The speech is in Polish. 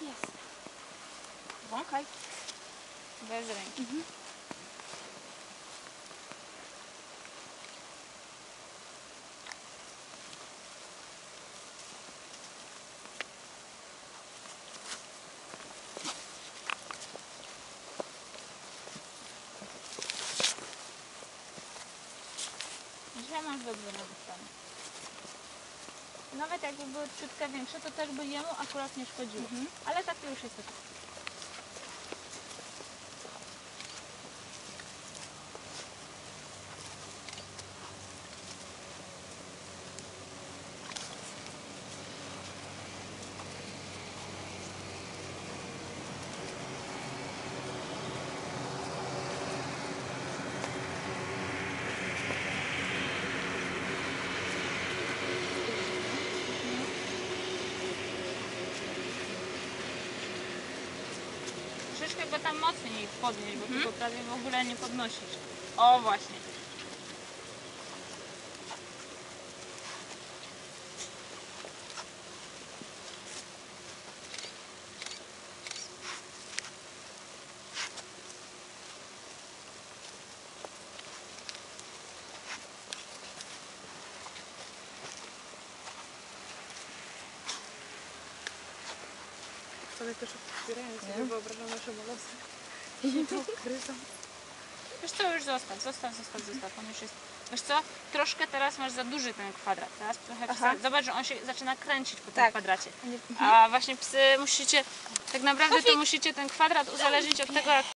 Yes. Won't like visiting. Mm -hmm. Dzisiaj mam wybrane Nawet jakby były ciutkę większe, to też by jemu akurat nie szkodziło. Ale takie już jest ok. Troszeczkę go tam mocniej podnieść, bo ty go prawie w ogóle nie podnosisz. O właśnie. Sobie też otwierają, sobie wyobrażam nasze. I to ukryzą. Wiesz co, już zostaw, zostaw, zostaw, zostaw. On już jest... Wiesz co, troszkę teraz masz za duży ten kwadrat. Teraz trochę Aha. psy... Zobacz, że on się zaczyna kręcić po tym Tak. kwadracie. A właśnie psy musicie, tak naprawdę to musicie ten kwadrat uzależnić od tego, jak